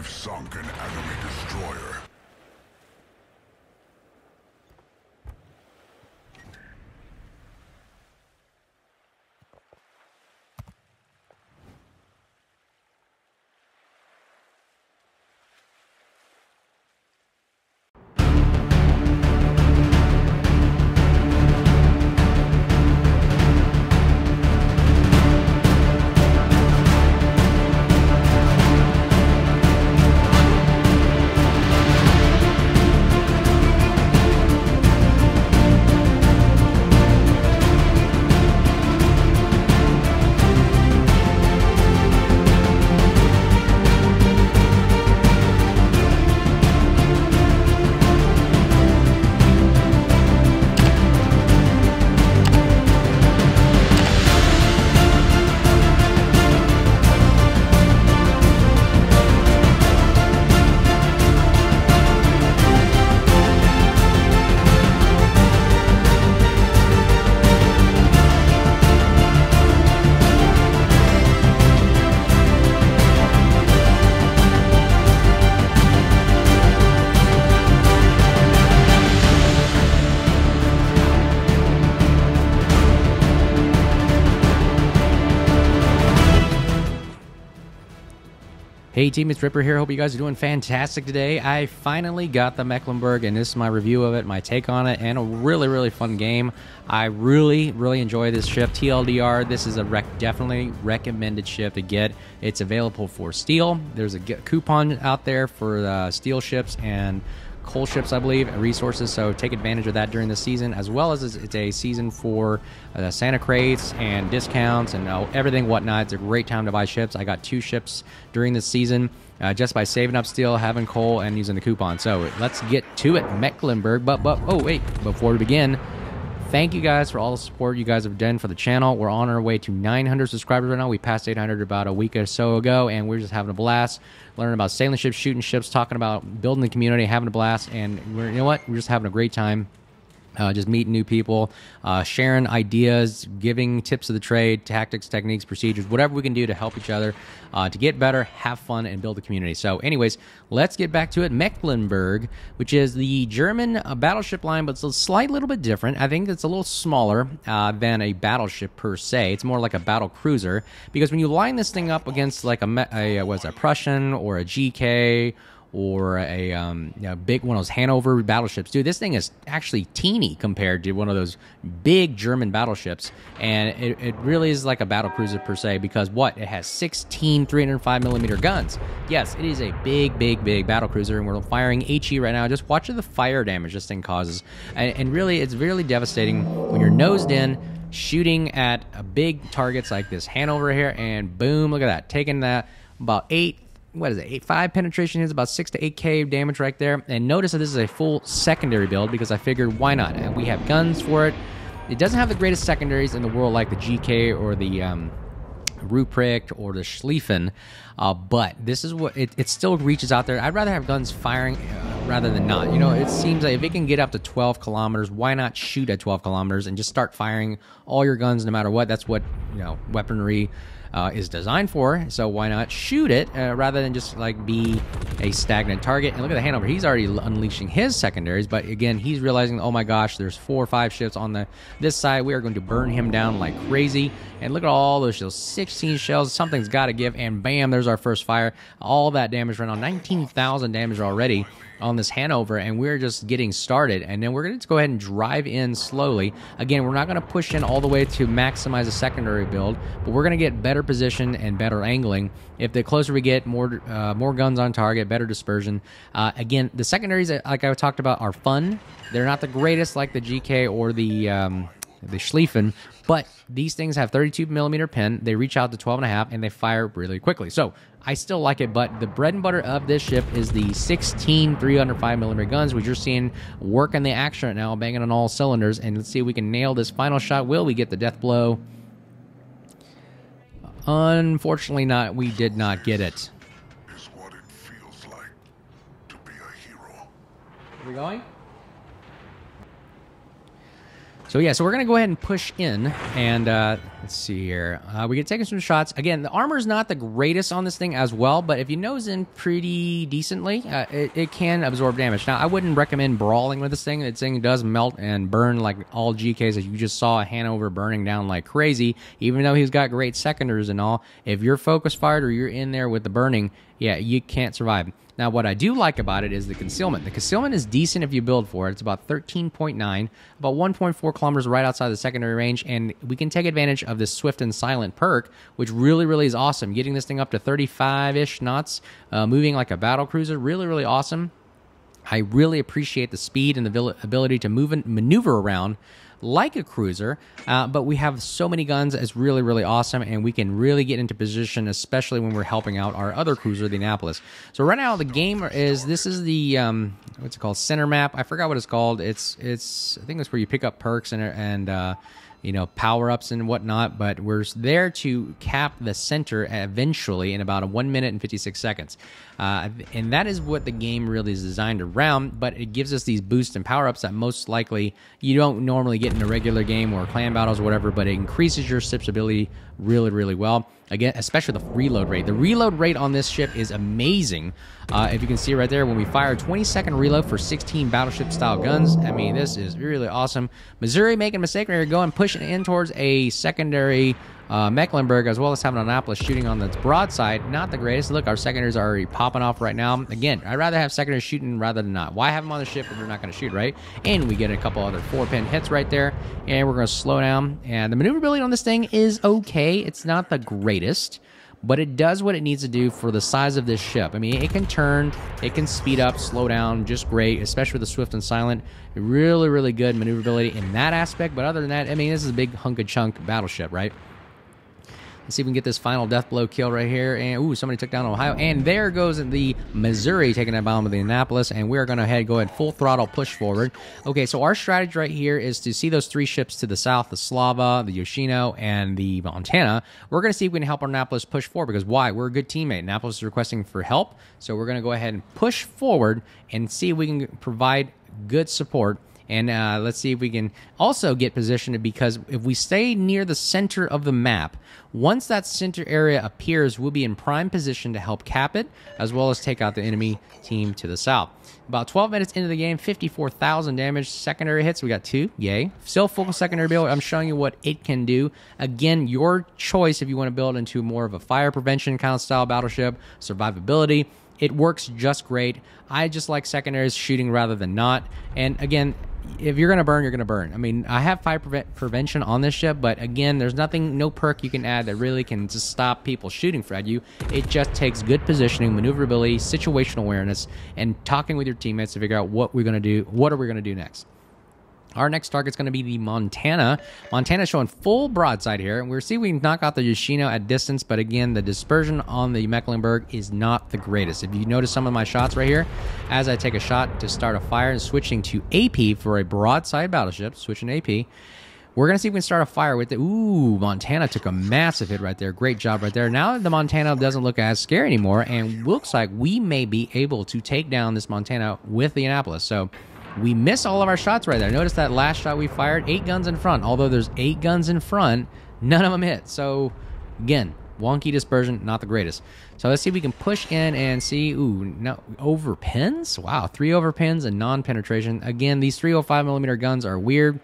We've sunk an enemy destroyer. Hey team, it's Ripper here. Hope you guys are doing fantastic today. I finally got the Mecklenburg, and this is my review of it, my take on it, and a really, really fun game. I really, really enjoy this ship. TLDR, this is a rec definitely recommended ship to get. It's available for steel. There's a coupon out there for uh, steel ships and coal ships, I believe, and resources. So take advantage of that during the season, as well as it's a season for uh, Santa crates and discounts and uh, everything whatnot. It's a great time to buy ships. I got two ships during the season uh, just by saving up steel, having coal, and using the coupon. So let's get to it, Mecklenburg. But but oh wait, before we begin. Thank you guys for all the support you guys have done for the channel. We're on our way to 900 subscribers right now. We passed 800 about a week or so ago, and we're just having a blast learning about sailing ships, shooting ships, talking about building the community, having a blast, and we're you know what? We're just having a great time uh, just meeting new people, uh, sharing ideas, giving tips of the trade, tactics, techniques, procedures, whatever we can do to help each other uh, to get better, have fun, and build a community. So, anyways, let's get back to it. Mecklenburg, which is the German uh, battleship line, but it's a slight little bit different. I think it's a little smaller uh, than a battleship per se. It's more like a battle cruiser because when you line this thing up against like a, a was a Prussian or a GK or a, um, big one of those Hanover battleships. Dude, this thing is actually teeny compared to one of those big German battleships. And it, it really is like a battle cruiser per se because what? It has 16 305 millimeter guns. Yes, it is a big, big, big battle cruiser, and we're firing HE right now. Just watch the fire damage this thing causes. And, and really, it's really devastating when you're nosed in shooting at a big targets like this Hanover here, and boom, look at that, taking that about eight what is it, eight, five penetration is about six to eight K damage right there. And notice that this is a full secondary build because I figured why not? And we have guns for it. It doesn't have the greatest secondaries in the world like the GK or the um, Ruprecht or the Schlieffen, uh, but this is what it, it, still reaches out there. I'd rather have guns firing uh, rather than not. You know, it seems like if it can get up to 12 kilometers, why not shoot at 12 kilometers and just start firing all your guns no matter what? That's what you know weaponry uh, is designed for. So why not shoot it uh, rather than just like be a stagnant target? And look at the Hanover; he's already unleashing his secondaries. But again, he's realizing, oh my gosh, there's four or five ships on the this side. We are going to burn him down like crazy. And look at all those shells, 16 shells. Something's got to give. And bam, there's our first fire. All that damage right now, 19,000 damage already on this Hanover, and we're just getting started. And then we're going to go ahead and drive in slowly. Again, we're not going to push in all the way to maximize a secondary build, but we're going to get better position and better angling. If the closer we get, more uh, more guns on target, better dispersion. Uh, again, the secondaries, like I talked about, are fun. They're not the greatest like the GK or the um, the Schlieffen, but these things have 32 millimeter pin. They reach out to 12 and a half and they fire really quickly. So I still like it, but the bread and butter of this ship is the 16 305 millimeter guns, which you're seeing work in the action right now, banging on all cylinders. And let's see if we can nail this final shot. Will we get the death blow? Unfortunately, not. We did not get it. Is what it like to be a hero. Are we going? So yeah, so we're gonna go ahead and push in, and uh, Let's see here. Uh, we get take some shots. Again, the armor is not the greatest on this thing as well, but if you nose in pretty decently, uh, it, it, can absorb damage. Now, I wouldn't recommend brawling with this thing. This thing does melt and burn like all GKs that you just saw Hanover burning down like crazy, even though he's got great seconders and all. If you're focus fired or you're in there with the burning, yeah, you can't survive. Now, what I do like about it is the concealment. The concealment is decent if you build for it. It's about 13.9, about 1.4 kilometers right outside the secondary range, and we can take advantage of this swift and silent perk, which really, really is awesome. Getting this thing up to 35-ish knots, uh, moving like a battle cruiser, really, really awesome. I really appreciate the speed and the ability to move and maneuver around like a cruiser, uh, but we have so many guns. It's really, really awesome, and we can really get into position, especially when we're helping out our other cruiser, the Annapolis. So right now, the game is this is the um, what's it called center map. I forgot what it's called. It's it's I think it's where you pick up perks and and uh, you know, power ups and whatnot, but we're there to cap the center eventually in about a one minute and 56 seconds. Uh, and that is what the game really is designed around, but it gives us these boosts and power ups that most likely you don't normally get in a regular game or clan battles or whatever, but it increases your ship's ability really, really well. Again, especially the reload rate. The reload rate on this ship is amazing. Uh, if you can see right there, when we fire 20 second reload for 16 battleship style guns, I mean, this is really awesome. Missouri making a mistake right here, going pushing in towards a secondary uh, Mecklenburg, as well as having Annapolis shooting on the broadside, not the greatest. Look, our secondaries are already popping off right now. Again, I'd rather have secondaries shooting rather than not. Why have them on the ship if they're not going to shoot, right? And we get a couple other four-pin hits right there, and we're going to slow down. And the maneuverability on this thing is okay. It's not the greatest but it does what it needs to do for the size of this ship. I mean, it can turn, it can speed up, slow down, just great, especially with the swift and silent. Really, really good maneuverability in that aspect. But other than that, I mean, this is a big hunk of chunk battleship, right? Let's see if we can get this final death blow kill right here. And ooh, somebody took down Ohio. And there goes the Missouri taking that bomb of the Annapolis. And we're going to head go ahead full throttle push forward. Okay, so our strategy right here is to see those three ships to the south, the Slava, the Yoshino, and the Montana. We're going to see if we can help Annapolis push forward because why? We're a good teammate. Annapolis is requesting for help. So we're going to go ahead and push forward and see if we can provide good support and uh, let's see if we can also get positioned because if we stay near the center of the map, once that center area appears, we'll be in prime position to help cap it, as well as take out the enemy team to the south. About 12 minutes into the game, 54,000 damage. Secondary hits, we got two. Yay. Still full secondary build. I'm showing you what it can do. Again, your choice if you want to build into more of a fire prevention kind of style battleship, survivability. It works just great. I just like secondaries shooting rather than not. And again, if you're gonna burn, you're gonna burn. I mean, I have fire pre- prevention on this ship, but again, there's nothing, no perk you can add that really can just stop people shooting at you. It just takes good positioning, maneuverability, situational awareness, and talking with your teammates to figure out what we're gonna do. What are we gonna do next? Our next target is going to be the Montana. Montana showing full broadside here. and We're seeing we knock out the Yoshino at distance, but again, the dispersion on the Mecklenburg is not the greatest. If you notice some of my shots right here, as I take a shot to start a fire and switching to AP for a broadside battleship, switching AP, we're going to see if we can start a fire with it. Ooh, Montana took a massive hit right there. Great job right there. Now the Montana doesn't look as scary anymore, and looks like we may be able to take down this Montana with the Annapolis. So we miss all of our shots right there. Notice that last shot we fired, eight guns in front. Although there's eight guns in front, none of them hit. So, again, wonky dispersion, not the greatest. So let's see if we can push in and see. Ooh, no over pins. Wow, three over pins and non-penetration. Again, these 305 millimeter guns are weird.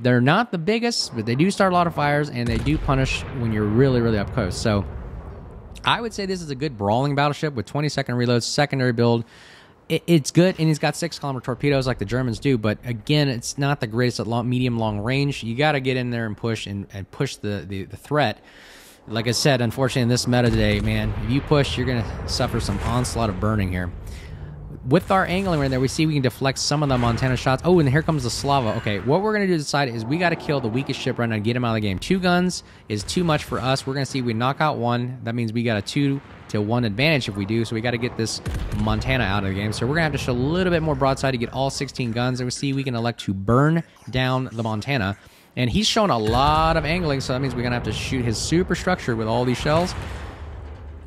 They're not the biggest, but they do start a lot of fires and they do punish when you're really, really up close. So I would say this is a good brawling battleship with 20 second reloads, secondary build it, it's good, and he's got six kilometer torpedoes like the Germans do. But again, it's not the greatest at long, medium long range. You got to get in there and push and, and push the, the, the threat. Like I said, unfortunately, in this meta today, man, if you push, you're gonna suffer some onslaught of burning here with our angling right there, we see we can deflect some of the Montana shots. Oh, and here comes the Slava. Okay, what we're going to do decide is we got to kill the weakest ship right now and get him out of the game. Two guns is too much for us. We're going to see we knock out one. That means we got a two to one advantage if we do. So we got to get this Montana out of the game. So we're going to have to show a little bit more broadside to get all 16 guns. And we see we can elect to burn down the Montana. And he's shown a lot of angling, so that means we're going to have to shoot his superstructure with all these shells.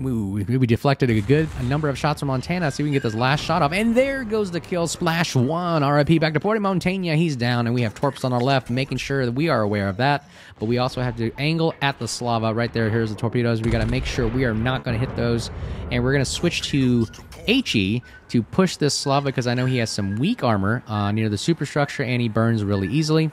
We, we deflected a good a number of shots from Montana. See if we can get this last shot off. And there goes the kill. Splash one. RIP back to Porty Montana. He's down. And we have Torps on our left, making sure that we are aware of that. But we also have to angle at the Slava right there. Here's the torpedoes. We got to make sure we are not going to hit those. And we're going to switch to HE to push this Slava because I know he has some weak armor uh, near the superstructure and he burns really easily.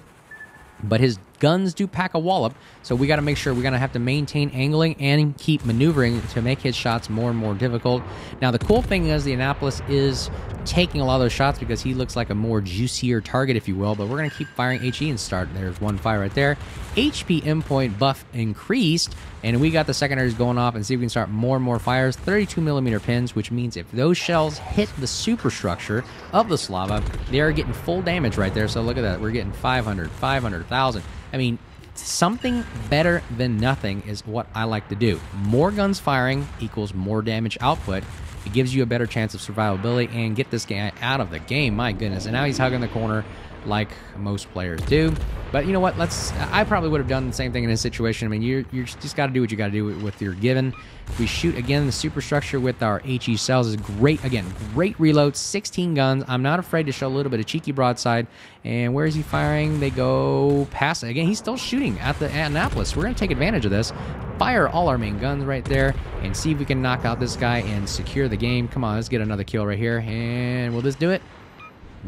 But his guns do pack a wallop, so we got to make sure we're going to have to maintain angling and keep maneuvering to make his shots more and more difficult. Now, the cool thing is the Annapolis is taking a lot of those shots because he looks like a more juicier target, if you will, but we're going to keep firing HE and start. There's one fire right there. HP endpoint buff increased, and we got the secondaries going off and see if we can start more and more fires. 32 millimeter pins, which means if those shells hit the superstructure of the Slava, they are getting full damage right there. So look at that. We're getting 500, 500, 1,000. I mean, something better than nothing is what I like to do. More guns firing equals more damage output. It gives you a better chance of survivability and get this guy out of the game. My goodness. And now he's hugging the corner like most players do. But you know what? Let's. I probably would have done the same thing in this situation. I mean, you you just got to do what you got to do with your given. We shoot again the superstructure with our HE cells is great. Again, great reload. 16 guns. I'm not afraid to show a little bit of cheeky broadside. And where is he firing? They go past. Again, he's still shooting at the Annapolis. We're gonna take advantage of this. Fire all our main guns right there and see if we can knock out this guy and secure the game. Come on, let's get another kill right here. And will this do it?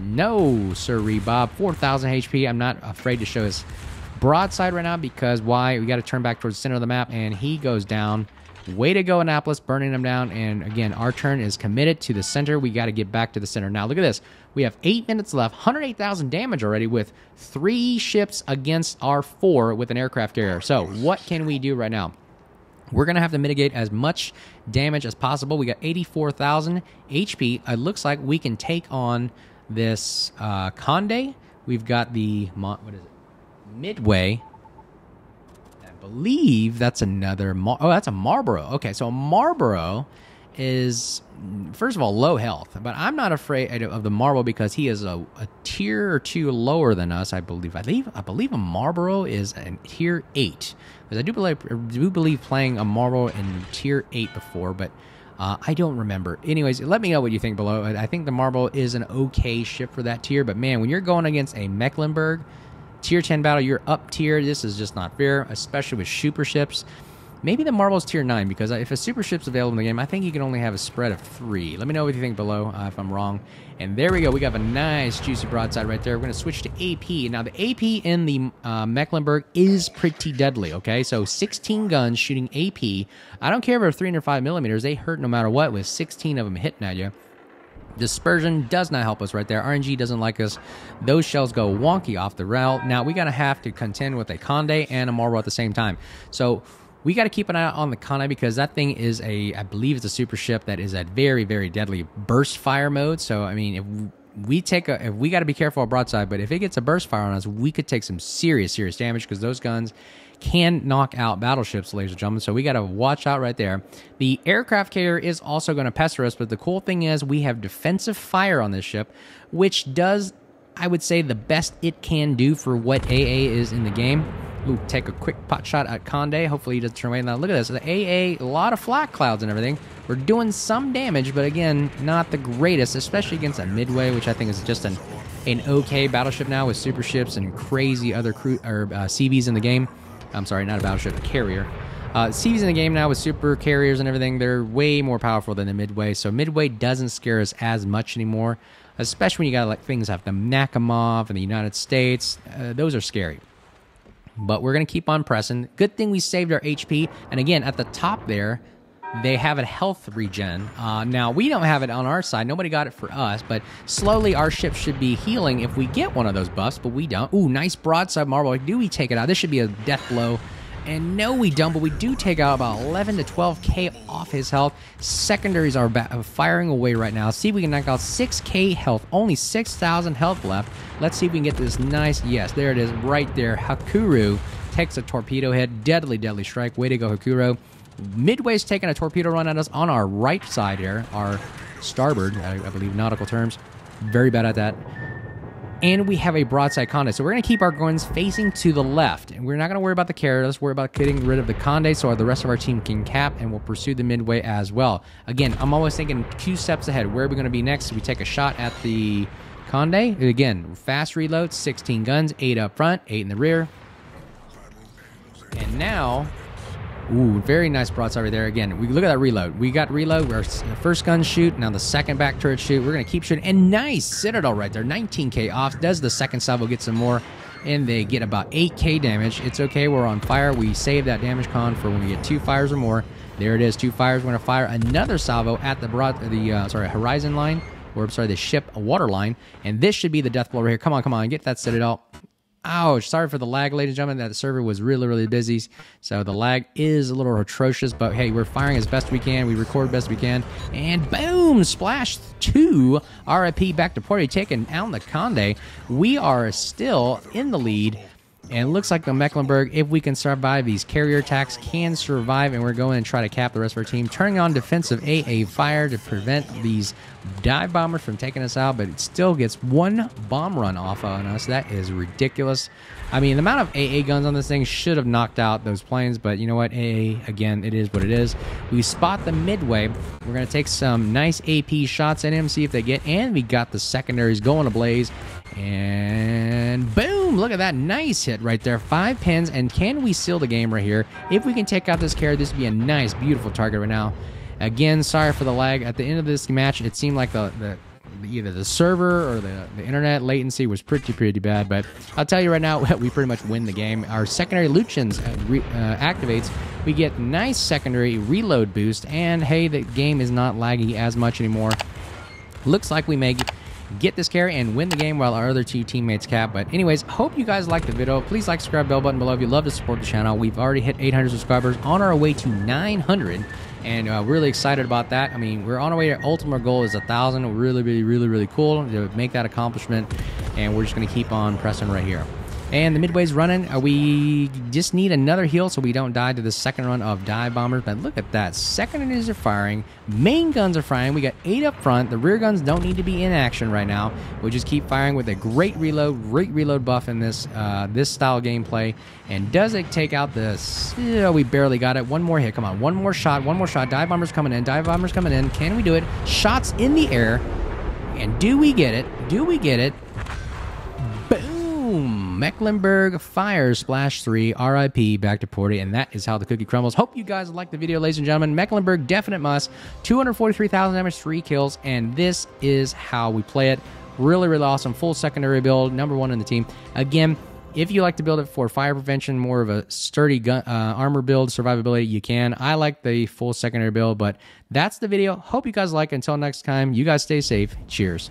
No, Sir Bob. 4,000 HP. I'm not afraid to show his broadside right now because why? We got to turn back towards the center of the map, and he goes down. Way to go, Annapolis, burning them down. And again, our turn is committed to the center. We got to get back to the center. Now, look at this. We have eight minutes left, 108,000 damage already with three ships against our four with an aircraft carrier. So, what can we do right now? We're going to have to mitigate as much damage as possible. We got 84,000 HP. It looks like we can take on this uh, Conde. We've got the what is it? Midway. I believe that's another. Mar- oh, that's a Marlborough. Okay, so a Marlborough is first of all low health, but I'm not afraid of the Marlborough because he is a, a, tier or two lower than us. I believe. I believe. I believe a Marlborough is a tier eight because I do believe I do believe playing a Marlborough in tier eight before, but uh, I don't remember. Anyways, let me know what you think below. I think the Marble is an okay ship for that tier, but man, when you're going against a Mecklenburg tier 10 battle, you're up tier. This is just not fair, especially with super ships. Maybe the Marble's tier 9, because if a super ship's available in the game, I think you can only have a spread of 3. Let me know what you think below uh, if I'm wrong. And there we go. We got a nice juicy broadside right there. We're going to switch to AP. Now, the AP in the uh, Mecklenburg is pretty deadly, okay? So 16 guns shooting AP. I don't care if they're 305 millimeters. They hurt no matter what with 16 of them hitting at you. Dispersion does not help us right there. RNG doesn't like us. Those shells go wonky off the rail. Now, we got to have to contend with a Conde and a Marlborough at the same time. So we got to keep an eye on the Conde because that thing is a, I believe it's a super ship that is at very, very deadly burst fire mode. So, I mean, if we take a, if we got to be careful broadside, but if it gets a burst fire on us, we could take some serious, serious damage because those guns can knock out battleships, ladies and gentlemen. So we got to watch out right there. The aircraft carrier is also going to pester us, but the cool thing is we have defensive fire on this ship, which does, I would say, the best it can do for what AA is in the game. Ooh, take a quick pot shot at Conde. Hopefully he doesn't turn away. Now look at this. The AA, a lot of flak clouds and everything. We're doing some damage, but again, not the greatest, especially against a Midway, which I think is just an an okay battleship now with super ships and crazy other crew or uh, CVs in the game. I'm sorry, not a battleship, a carrier. Uh, CVs in the game now with super carriers and everything, they're way more powerful than the Midway. So Midway doesn't scare us as much anymore, especially when you got like things like the Nakhimov in the United States. Uh, those are scary but we're going to keep on pressing. Good thing we saved our HP. And again, at the top there, they have a health regen. Uh, now, we don't have it on our side. Nobody got it for us, but slowly our ship should be healing if we get one of those buffs, but we don't. Ooh, nice broadside marble. Do we take it out? This should be a death blow and no, we don't, but we do take out about 11 to 12k off his health. Secondaries are firing away right now. See if we can knock out 6k health. Only 6,000 health left. Let's see if we can get this nice. Yes, there it is, right there. Hakuryu takes a torpedo head. Deadly, deadly strike. Way to go, Hakuryu. Midway's taking a torpedo run at us on our right side here, our starboard, I, I believe nautical terms. Very bad at that. And we have a broadside Conde. So we're going to keep our guns facing to the left, and we're not going to worry about the carrier. Let's worry about getting rid of the Conde so the rest of our team can cap, and we'll pursue the midway as well. Again, I'm always thinking two steps ahead. Where are we going to be next? We take a shot at the Conde. Again, fast reload, 16 guns, 8 up front, 8 in the rear. And now Ooh, very nice broadside there. Again, we look at that reload. We got reload. Our first gun shoot. Now the second back turret shoot. We're gonna keep shooting. And nice Citadel right there. 19k off. Does the second salvo get some more? And they get about 8k damage. It's okay. We're on fire. We save that damage con for when we get two fires or more. There it is. Two fires. We're gonna fire another salvo at the broad, the uh, sorry horizon line, or sorry the ship water line. And this should be the death blow right here. Come on, come on, get that Citadel. Ouch. Sorry for the lag, ladies and gentlemen. That server was really, really busy. So the lag is a little atrocious, but hey, we're firing as best we can. We record best we can. And boom, splash two. RIP back to Porty, taking out in the Conde. We are still in the lead and it looks like the Mecklenburg, if we can survive these carrier attacks, can survive. And we're going and try to cap the rest of our team, turning on defensive AA fire to prevent these dive bombers from taking us out. But it still gets one bomb run off on us. That is ridiculous. I mean, the amount of AA guns on this thing should have knocked out those planes. But you know what? AA, again, it is what it is. We spot the midway. We're going to take some nice AP shots at him, see if they get. And we got the secondaries going ablaze. And boom, look at that nice hit right there. Five pins, and can we seal the game right here? If we can take out this carrier, this would be a nice, beautiful target right now. Again, sorry for the lag. At the end of this match, it seemed like the, the either the server or the, the internet latency was pretty, pretty bad. But I'll tell you right now, we pretty much win the game. Our secondary Lucians uh, re, uh, activates. We get nice secondary reload boost. And hey, the game is not laggy as much anymore. Looks like we may this carry and win the game while our other two teammates cap. But anyways, hope you guys liked the video. Please like, subscribe, bell button below if you love to support the channel. We've already hit 800 subscribers on our way to 900 and uh, really excited about that. I mean, we're on our way. Our ultimate goal is a thousand. Really, really, really, really cool to make that accomplishment, and we're just going to keep on pressing right here. And the midway's running. Uh, we just need another heal so we don't die to the second run of dive bombers. But look at that. Second Secondaries are firing. Main guns are firing. We got eight up front. The rear guns don't need to be in action right now. We just keep firing with a great reload, great reload buff in this uh, this style gameplay. And does it take out this? Oh, we barely got it. One more hit. Come on. One more shot. One more shot. Dive bombers coming in. Dive bombers coming in. Can we do it? Shots in the air. And do we get it? Do we get it? Mecklenburg Fire Splash 3, RIP, back to Porty, and that is how the cookie crumbles. Hope you guys liked the video, ladies and gentlemen. Mecklenburg, definite must. 243,000 damage, 3 kills, and this is how we play it. Really, really awesome. Full secondary build, number one in the team. Again, if you like to build it for fire prevention, more of a sturdy gun, uh, armor build, survivability, you can. I like the full secondary build, but that's the video. Hope you guys like. Until next time, you guys stay safe. Cheers.